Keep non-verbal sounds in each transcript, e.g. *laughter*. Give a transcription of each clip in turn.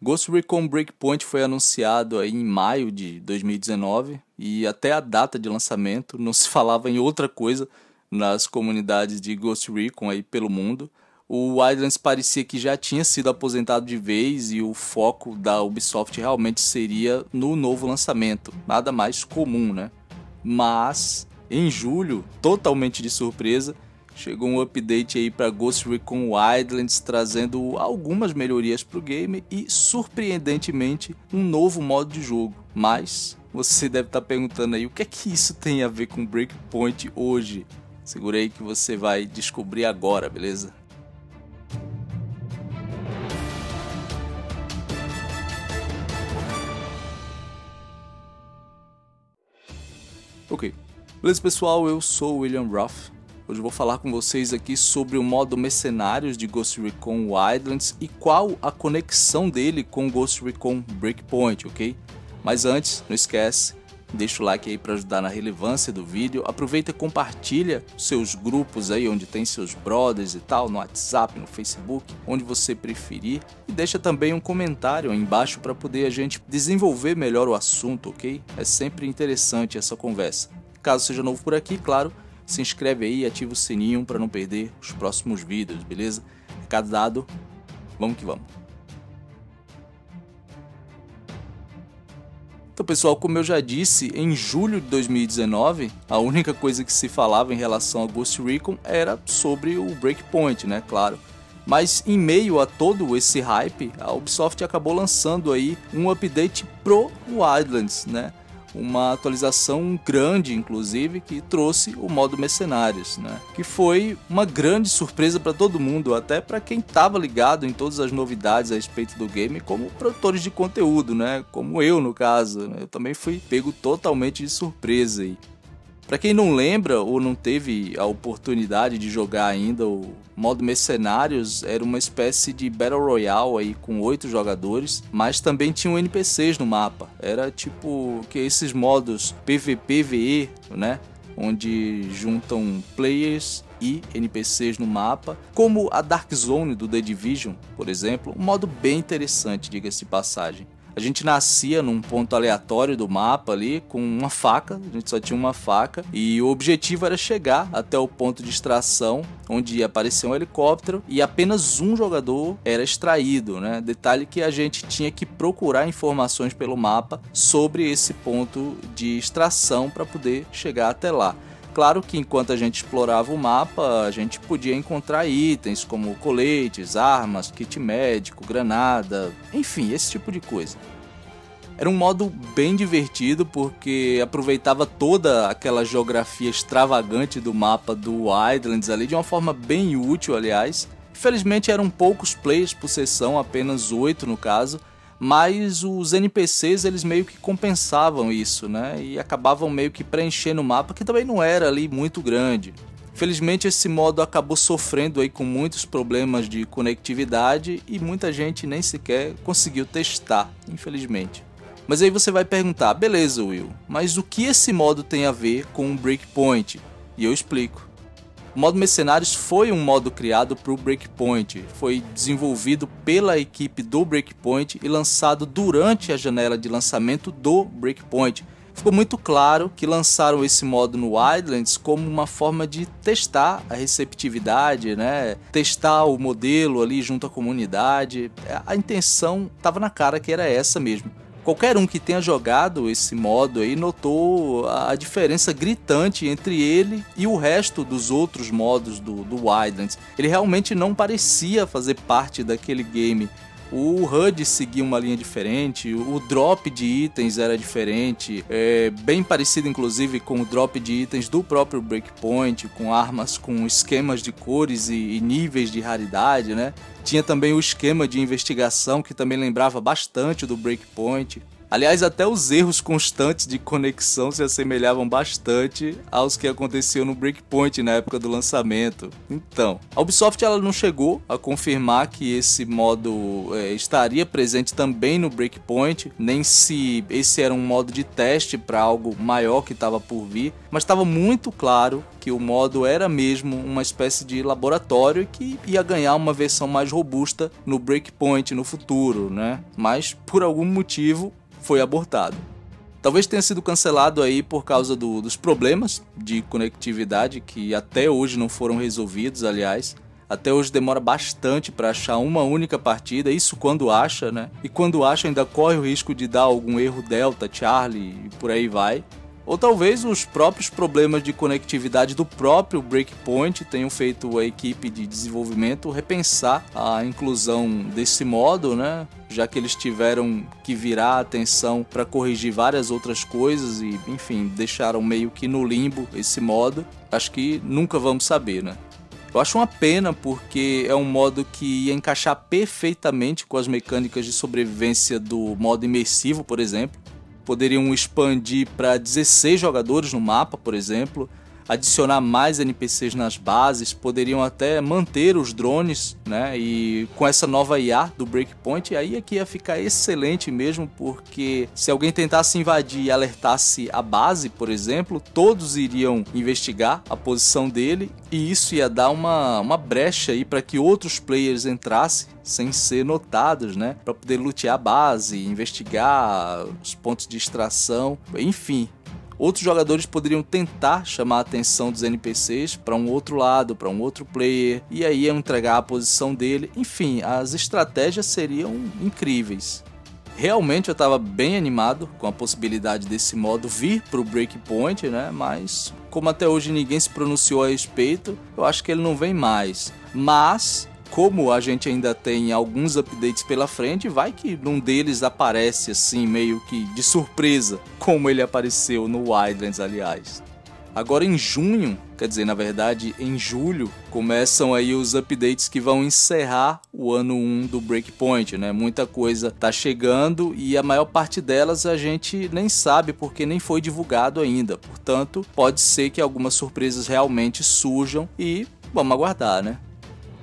Ghost Recon Breakpoint foi anunciado em maio de 2019 e até a data de lançamento não se *laughs* falava em outra coisa nas comunidades de Ghost Recon aí pelo mundo. O Wildlands parecia que já tinha sido aposentado de vez e o foco da Ubisoft realmente seria no novo lançamento, nada mais comum, né? Mas em julho, totalmente de surpresa, chegou um update aí para Ghost Recon Wildlands trazendo algumas melhorias para o game e surpreendentemente um novo modo de jogo. Mas você *laughs* deve estar tá perguntando aí o que é que isso tem a ver com Breakpoint hoje? Segura aí que você vai descobrir agora, beleza? Ok. Beleza, pessoal? Eu sou o William Ruff Hoje eu vou falar com vocês aqui sobre o modo Mercenários de Ghost Recon Wildlands e qual a conexão dele com Ghost Recon Breakpoint, ok? Mas antes, não esquece, deixa o like aí para ajudar na relevância do vídeo. Aproveita e compartilha seus grupos aí onde tem seus brothers e tal, no WhatsApp, no Facebook, onde você preferir. E deixa também um comentário aí embaixo para poder a gente desenvolver melhor o assunto, ok? É sempre interessante essa conversa. Caso seja novo por aqui, claro, se inscreve aí ativa o sininho para não perder os próximos vídeos, beleza? Recado dado, vamos que vamos. Então, pessoal, como eu já disse, em julho de 2019, a única coisa que se falava em relação a Ghost Recon era sobre o Breakpoint, né? Claro. Mas em meio a todo esse hype, a Ubisoft acabou lançando aí um update pro Wildlands, né? Uma atualização grande, inclusive, que trouxe o modo Mercenários, né? Que foi uma grande surpresa para todo mundo, até para quem estava ligado em todas as novidades a respeito do game, como produtores de conteúdo, né? Como eu, no caso. Eu também fui pego totalmente de surpresa. Para quem não lembra ou não teve a oportunidade de jogar ainda, o modo Mercenários era uma espécie de Battle Royale aí com oito jogadores, mas também tinham NPCs no mapa. Era tipo que esses modos PVPVE, né? Onde juntam players e NPCs no mapa, como a Dark Zone do The Division, por exemplo, um modo bem interessante, diga-se de passagem. A gente nascia num ponto aleatório do mapa ali com uma faca, a gente só tinha uma faca e o objetivo era chegar até o ponto de extração onde ia aparecer um helicóptero e apenas um jogador era extraído, né? Detalhe que a gente tinha que procurar informações pelo mapa sobre esse ponto de extração para poder chegar até lá. Claro que enquanto a gente explorava o mapa, a gente podia encontrar itens como coletes, armas, kit médico, granada, enfim, esse tipo de coisa. Era um modo bem divertido porque aproveitava toda aquela geografia extravagante do mapa do Wildlands ali de uma forma bem útil, aliás. Infelizmente eram poucos players por sessão, apenas oito no caso, mas os NPCs eles meio que compensavam isso, né? E acabavam meio que preenchendo o mapa que também não era ali muito grande. Felizmente esse modo acabou sofrendo aí com muitos problemas de conectividade e muita gente nem sequer conseguiu testar, infelizmente. Mas aí você vai perguntar, beleza Will, mas o que esse modo tem a ver com o Breakpoint? E eu explico. O modo Mercenários foi um modo criado para o Breakpoint, foi desenvolvido pela equipe do Breakpoint e lançado durante a janela de lançamento do Breakpoint. Ficou muito claro que lançaram esse modo no Wildlands como uma forma de testar a receptividade, né? testar o modelo ali junto à comunidade. A intenção estava na cara que era essa mesmo qualquer um que tenha jogado esse modo aí notou a diferença gritante entre ele e o resto dos outros modos do, do Wildlands. Ele realmente não parecia fazer parte daquele game. O HUD seguia uma linha diferente, o drop de itens era diferente, é bem parecido inclusive com o drop de itens do próprio Breakpoint, com armas com esquemas de cores e, e níveis de raridade, né? Tinha também o esquema de investigação que também lembrava bastante do Breakpoint. Aliás, até os erros constantes de conexão se assemelhavam bastante aos que aconteciam no Breakpoint na época do lançamento. Então, a Ubisoft ela não chegou a confirmar que esse modo é, estaria presente também no Breakpoint, nem se esse era um modo de teste para algo maior que estava por vir, mas estava muito claro que o modo era mesmo uma espécie de laboratório que ia ganhar uma versão mais robusta no Breakpoint no futuro, né? Mas por algum motivo foi abortado. Talvez tenha sido cancelado aí por causa do, dos problemas de conectividade que até hoje não foram resolvidos, aliás. Até hoje demora bastante para achar uma única partida, isso quando acha, né? E quando acha ainda corre o risco de dar algum erro Delta, Charlie e por aí vai. Ou talvez os próprios problemas de conectividade do próprio Breakpoint tenham feito a equipe de desenvolvimento repensar a inclusão desse modo, né? Já que eles tiveram que virar a atenção para corrigir várias outras coisas e, enfim, deixaram meio que no limbo esse modo. Acho que nunca vamos saber, né? Eu acho uma pena porque é um modo que ia encaixar perfeitamente com as mecânicas de sobrevivência do modo imersivo, por exemplo poderiam expandir para 16 jogadores no mapa, por exemplo, adicionar mais NPCs nas bases, poderiam até manter os drones, né? E com essa nova IA do Breakpoint, aí é ia ficar excelente mesmo, porque se alguém tentasse invadir e alertasse a base, por exemplo, todos iriam investigar a posição dele e isso ia dar uma, uma brecha aí para que outros players entrassem sem ser notados, né? Para poder lutear a base, investigar os pontos de extração, enfim, outros jogadores poderiam tentar chamar a atenção dos NPCs para um outro lado, para um outro player, e aí entregar a posição dele. Enfim, as estratégias seriam incríveis. Realmente eu estava bem animado com a possibilidade desse modo vir para o Breakpoint, né? Mas como até hoje ninguém se pronunciou a respeito, eu acho que ele não vem mais. Mas como a gente ainda tem alguns updates pela frente, vai que um deles aparece assim, meio que de surpresa, como ele apareceu no Wildlands, aliás. Agora em junho, quer dizer, na verdade em julho, começam aí os updates que vão encerrar o ano 1 do Breakpoint, né? Muita coisa tá chegando e a maior parte delas a gente nem sabe porque nem foi divulgado ainda. Portanto, pode ser que algumas surpresas realmente surjam e vamos aguardar, né?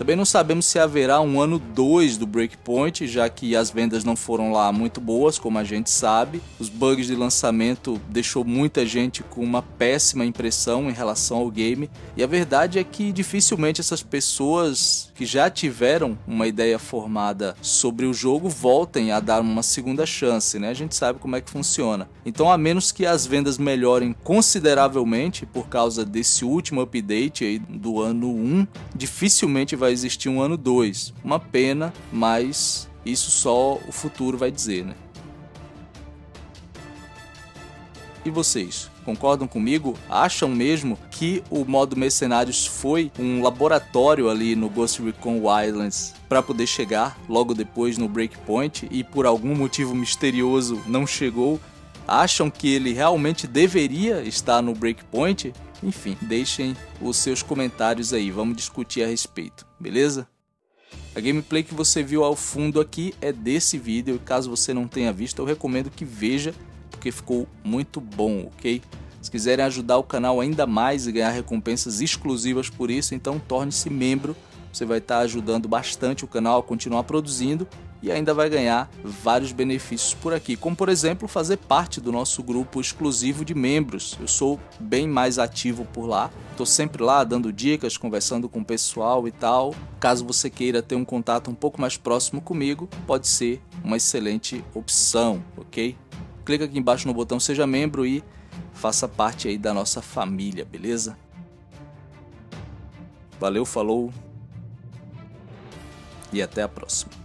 Também não sabemos se haverá um ano 2 do Breakpoint, já que as vendas não foram lá muito boas, como a gente sabe. Os bugs de lançamento deixou muita gente com uma péssima impressão em relação ao game, e a verdade é que dificilmente essas pessoas que já tiveram uma ideia formada sobre o jogo voltem a dar uma segunda chance, né? A gente sabe como é que funciona. Então, a menos que as vendas melhorem consideravelmente por causa desse último update aí do ano 1, dificilmente vai existir um ano 2. Uma pena, mas isso só o futuro vai dizer, né? E vocês, concordam comigo? Acham mesmo que o modo Mercenários foi um laboratório ali no Ghost Recon Wildlands para poder chegar logo depois no Breakpoint e por algum motivo misterioso não chegou? Acham que ele realmente deveria estar no Breakpoint? Enfim, deixem os seus comentários aí, vamos discutir a respeito, beleza? A gameplay que você viu ao fundo aqui é desse vídeo, e caso você não tenha visto, eu recomendo que veja, porque ficou muito bom, ok? Se quiserem ajudar o canal ainda mais e ganhar recompensas exclusivas por isso, então torne-se membro, você vai estar ajudando bastante o canal a continuar produzindo e ainda vai ganhar vários benefícios por aqui, como por exemplo fazer parte do nosso grupo exclusivo de membros. Eu sou bem mais ativo por lá, estou sempre lá dando dicas, conversando com o pessoal e tal. Caso você queira ter um contato um pouco mais próximo comigo, pode ser uma excelente opção, ok? Clica aqui embaixo no botão seja membro e faça parte aí da nossa família, beleza? Valeu, falou e até a próxima.